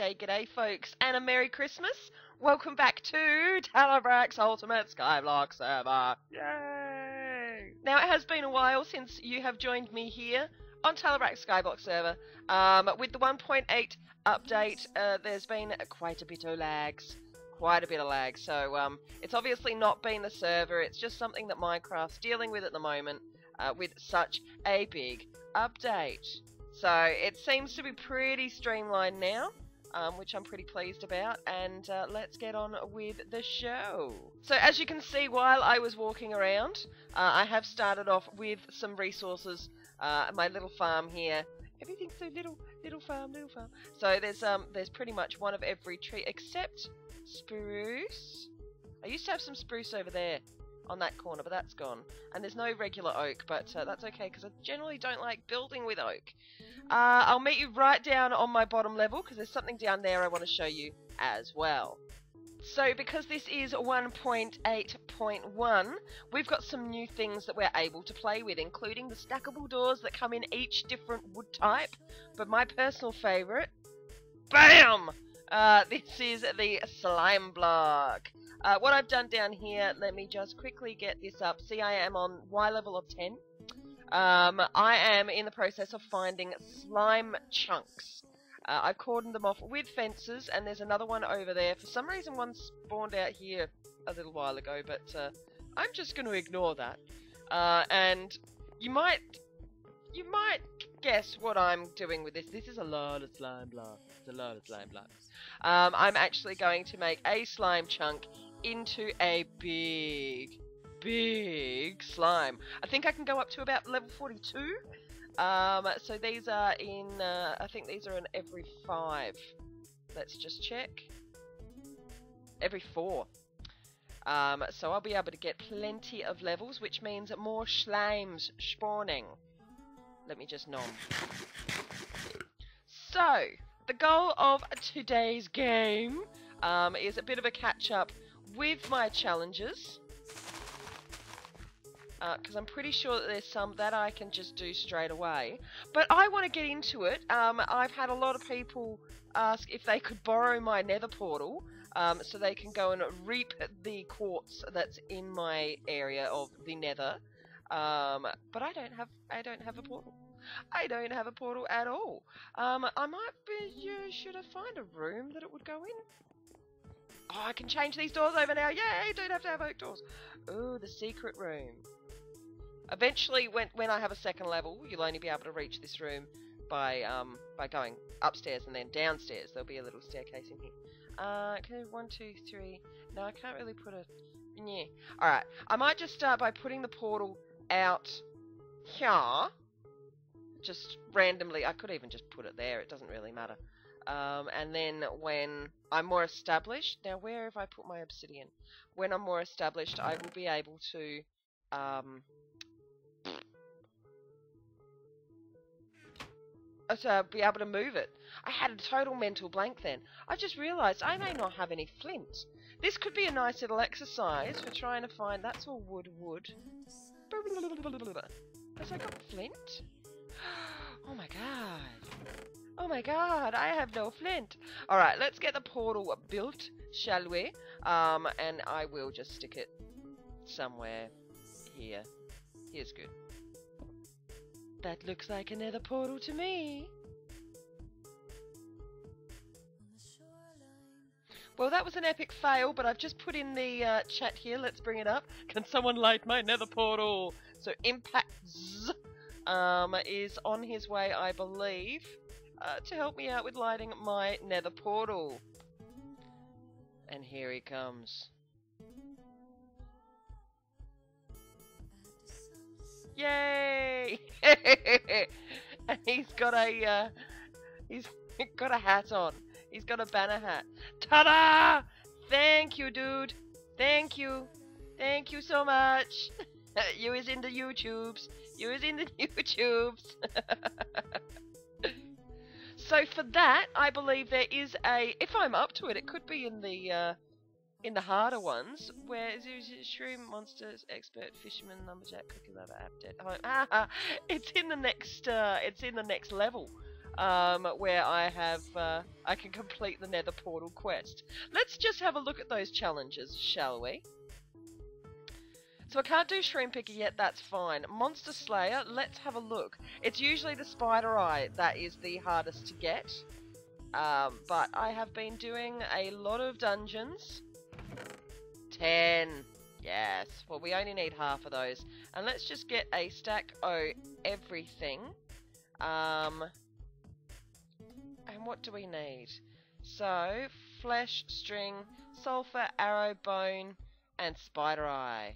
Shay. G'day, folks, and a Merry Christmas. Welcome back to Talabrek's Ultimate Skyblock Server. Yay! Now, it has been a while since you have joined me here on Talabrek's Skyblock Server. Um, with the 1.8 update, uh, there's been quite a bit of lags. Quite a bit of lag, so um, it's obviously not been the server, it's just something that Minecraft's dealing with at the moment uh, with such a big update. So it seems to be pretty streamlined now, um, which I'm pretty pleased about. And uh, let's get on with the show. So as you can see, while I was walking around, uh, I have started off with some resources. Uh, my little farm here. Everything's so little, little farm, little farm. So there's um there's pretty much one of every tree except spruce. I used to have some spruce over there on that corner, but that's gone. And there's no regular oak, but uh, that's okay because I generally don't like building with oak. Uh, I'll meet you right down on my bottom level because there's something down there I want to show you as well. So because this is 1.8.1, we've got some new things that we're able to play with, including the stackable doors that come in each different wood type. But my personal favourite, BAM! Uh, this is the slime block. Uh, what I've done down here, let me just quickly get this up. See, I am on Y level of 10. Um, I am in the process of finding slime chunks. Uh, I've cordoned them off with fences, and there's another one over there. For some reason, one spawned out here a little while ago, but uh, I'm just going to ignore that. Uh, and you might, you might guess what I'm doing with this. This is a lot of slime blocks. It's a lot of slime blocks. Um, I'm actually going to make a slime chunk into a big, big slime. I think I can go up to about level 42. Um, so these are in, uh, I think these are in every five. Let's just check. Every four. Um, so I'll be able to get plenty of levels, which means more slimes spawning. Let me just nom. So, the goal of today's game um, is a bit of a catch-up with my challenges. Because uh, I'm pretty sure that there's some that I can just do straight away. But I want to get into it. Um, I've had a lot of people ask if they could borrow my nether portal um, so they can go and reap the quartz that's in my area of the nether. Um, but I don't have I don't have a portal. I don't have a portal at all. Um, I might be. Uh, should I find a room that it would go in? Oh, I can change these doors over now. Yay! Don't have to have oak doors. Oh, the secret room. Eventually, when when I have a second level, you'll only be able to reach this room by um by going upstairs and then downstairs. There'll be a little staircase in here. Uh, okay, one, two, three. No, I can't really put a. Yeah. All right. I might just start by putting the portal out here just randomly. I could even just put it there. It doesn't really matter. Um, and then when I'm more established, now where have I put my obsidian? When I'm more established, I will be able to um, to be able to move it. I had a total mental blank then. I just realised I may not have any flint. This could be a nice little exercise for trying to find. That's all wood, wood. Has I got flint? Oh my god. Oh my god, I have no flint. Alright, let's get the portal built, shall we? Um, and I will just stick it somewhere here. Here's good. That looks like another portal to me. Well, that was an epic fail, but I've just put in the uh, chat here. Let's bring it up. Can someone light my nether portal? So, impacts um, is on his way, I believe, uh, to help me out with lighting my nether portal. And here he comes. Yay! and he's got a uh, he's got a hat on. He's got a banner hat. Ta-da! Thank you, dude. Thank you. Thank you so much. you is in the YouTubes. You is in the YouTubes. So for that, I believe there is a. If I'm up to it, it could be in the uh, in the harder ones, where shroom monsters, expert fisherman, lumberjack, cookie lover, app dead. Oh, ah, it's in the next. Uh, it's in the next level. um, where I have uh, I can complete the Nether Portal quest. Let's just have a look at those challenges, shall we? So I can't do Picker yet, that's fine. Monster Slayer, let's have a look. It's usually the Spider Eye that is the hardest to get. Um, but I have been doing a lot of dungeons. 10. Yes. Well, we only need half of those. And let's just get a stack of everything. Um, and what do we need? So, flesh, string, sulfur, arrow, bone, and spider eye.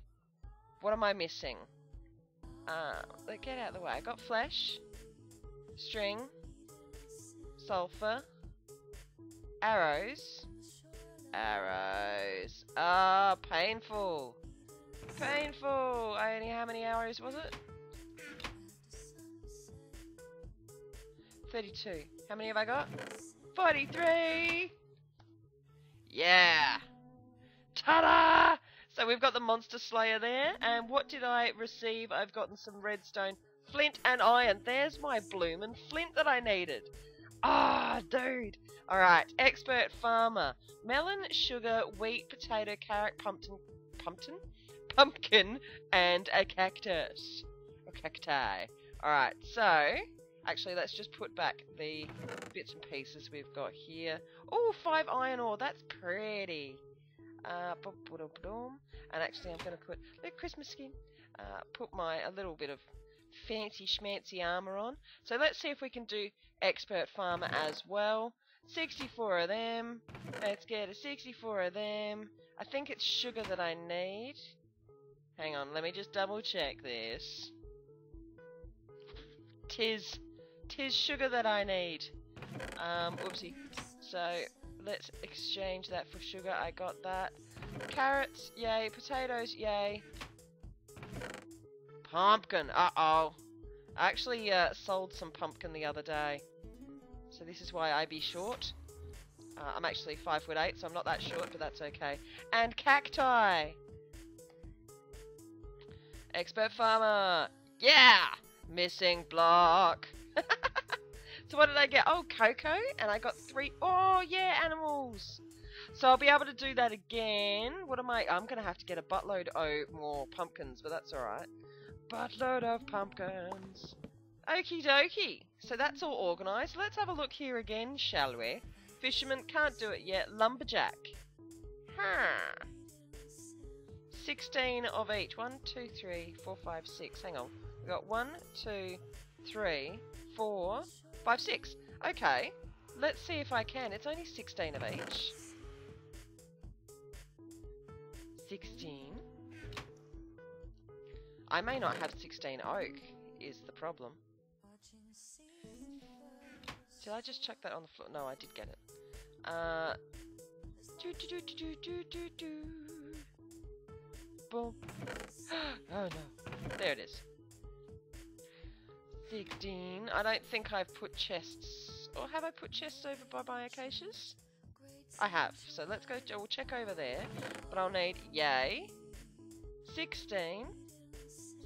What am I missing? Uh, get out of the way. I got flesh, string, sulfur, arrows, arrows. Ah, painful. Painful. I only how many arrows was it? 32. How many have I got? 43! Yeah! Ta-da! So we've got the Monster Slayer there, and what did I receive? I've gotten some redstone, flint and iron. There's my bloomin' flint that I needed. Ah, oh, dude. Alright, expert farmer. Melon, sugar, wheat, potato, carrot, pumpkin, pumpkin? Pumpkin, and a cactus. Or cacti. Alright, so, actually let's just put back the bits and pieces we've got here. Oh, five iron ore, that's pretty. Uh, and actually I'm going to put the Christmas skin, uh, put my a little bit of fancy schmancy armor on. So let's see if we can do expert farmer as well. 64 of them. Let's get a 64 of them. I think it's sugar that I need. Hang on, let me just double check this. Tis, tis sugar that I need. Um, oopsie. So, let's exchange that for sugar. I got that. Carrots, yay. Potatoes, yay. Pumpkin, uh-oh. I actually uh, sold some pumpkin the other day. So this is why I be short. Uh, I'm actually 5 foot 8, so I'm not that short, but that's okay. And cacti! Expert farmer! Yeah! Missing block! So what did I get? Oh, cocoa, and I got three. Oh, yeah, animals. So I'll be able to do that again. What am I? I'm going to have to get a buttload of more pumpkins, but that's alright. Buttload of pumpkins. Okie dokie. So that's all organised. Let's have a look here again, shall we? Fisherman can't do it yet. Lumberjack. Huh. 16 of each. 1, 2, 3, 4, 5, 6. Hang on. We've got 1, 2, 3, 4, Five, six. Okay. Let's see if I can. It's only 16 of each. 16. I may not have 16 oak, is the problem. Did I just chuck that on the floor? No, I did get it. Uh, oh no. There it is. 16. I don't think I've put chests. Or have I put chests over by my acacias? I have. So let's go. We'll check over there. But I'll need yay. 16.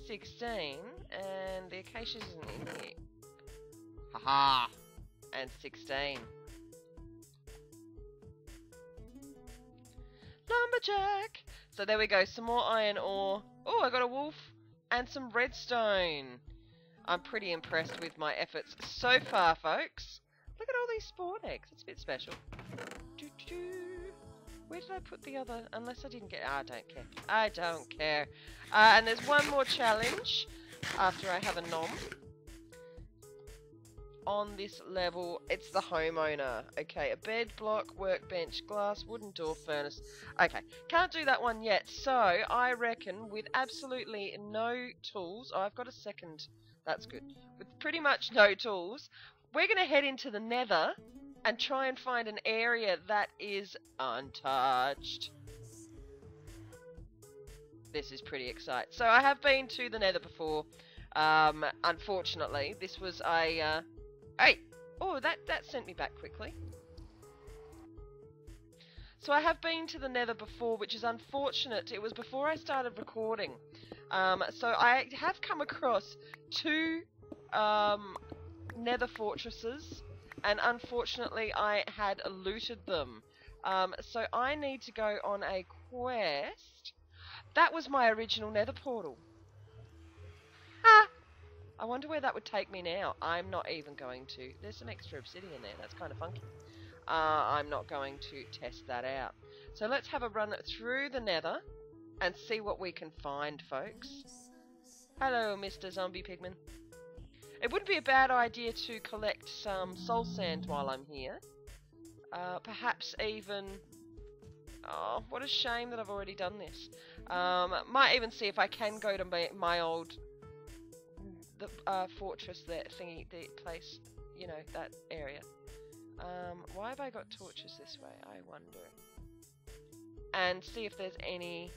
16. And the acacias isn't in here. Haha. And 16. Lumberjack! So there we go. Some more iron ore. Oh, I got a wolf. And some redstone. I'm pretty impressed with my efforts so far, folks. Look at all these spawn eggs. It's a bit special. Doo -doo. Where did I put the other? Unless I didn't get... I don't care. I don't care. Uh, and there's one more challenge after I have a nom. On this level, it's the homeowner. Okay, a bed, block, workbench, glass, wooden door, furnace. Okay, can't do that one yet. So, I reckon with absolutely no tools... Oh, I've got a second that's good. With pretty much no tools, we're going to head into the nether and try and find an area that is untouched. This is pretty exciting. So I have been to the nether before. Um, unfortunately, this was a... Uh... Hey! Oh, that, that sent me back quickly. So I have been to the nether before, which is unfortunate. It was before I started recording. Um, so I have come across two um, nether fortresses and unfortunately I had looted them. Um, so I need to go on a quest. That was my original nether portal. Ha! I wonder where that would take me now. I'm not even going to... There's some extra obsidian there. That's kind of funky. Uh, I'm not going to test that out. So let's have a run through the nether and see what we can find, folks. Hello, Mr. Zombie Pigman. It wouldn't be a bad idea to collect some soul sand while I'm here. Uh, perhaps even... Oh, what a shame that I've already done this. Um, might even see if I can go to my, my old the uh, fortress, that thingy, the place, you know, that area. Um, why have I got torches this way, I wonder. And see if there's any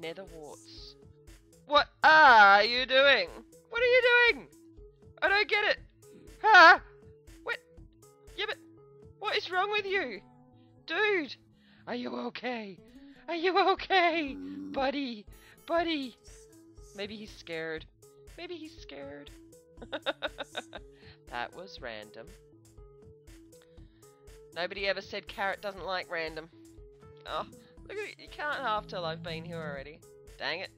nether warts. What are you doing? What are you doing? I don't get it. Huh? What? Yeah, but what is wrong with you? Dude, are you okay? Are you okay? Buddy, buddy. Maybe he's scared. Maybe he's scared. that was random. Nobody ever said Carrot doesn't like random. Oh, look at it. You can't half till I've been here already. Dang it.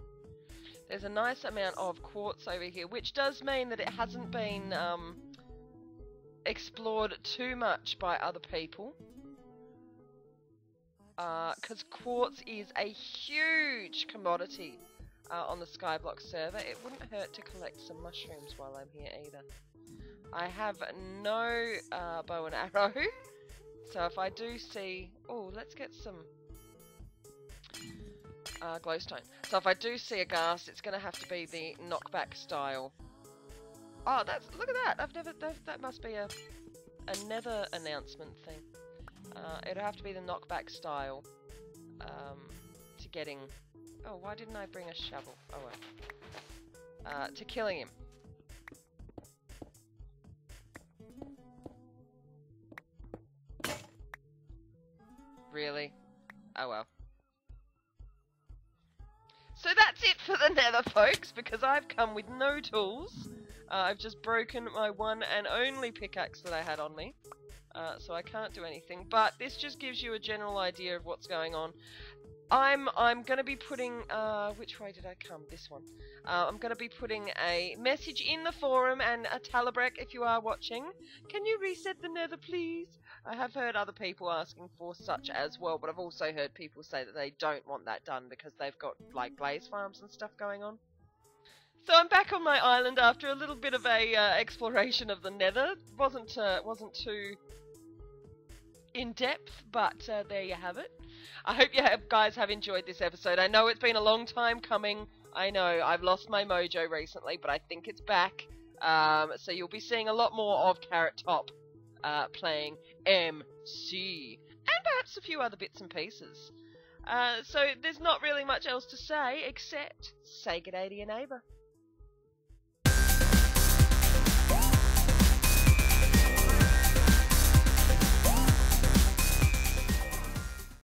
There's a nice amount of quartz over here, which does mean that it hasn't been um, explored too much by other people. Because uh, quartz is a huge commodity uh, on the Skyblock server. It wouldn't hurt to collect some mushrooms while I'm here either. I have no uh, bow and arrow, so if I do see... Oh, let's get some uh, glowstone. So if I do see a ghast, it's going to have to be the knockback style. Oh, that's look at that! I've never that, that must be a a nether announcement thing. Uh, it'll have to be the knockback style um, to getting Oh, why didn't I bring a shovel? Oh well. Uh, to killing him. Really? Oh well. So that's it for the nether, folks, because I've come with no tools. Uh, I've just broken my one and only pickaxe that I had on me. Uh, so I can't do anything. But this just gives you a general idea of what's going on. I'm I'm gonna be putting uh, which way did I come? This one. Uh, I'm gonna be putting a message in the forum and a Talabrek if you are watching. Can you reset the Nether, please? I have heard other people asking for such as well, but I've also heard people say that they don't want that done because they've got like blaze farms and stuff going on. So I'm back on my island after a little bit of a uh, exploration of the Nether. wasn't uh, wasn't too in depth, but uh, there you have it. I hope you have, guys have enjoyed this episode. I know it's been a long time coming. I know I've lost my mojo recently, but I think it's back. Um, so you'll be seeing a lot more of Carrot Top uh, playing MC, and perhaps a few other bits and pieces. Uh, so there's not really much else to say except say good day to your neighbour.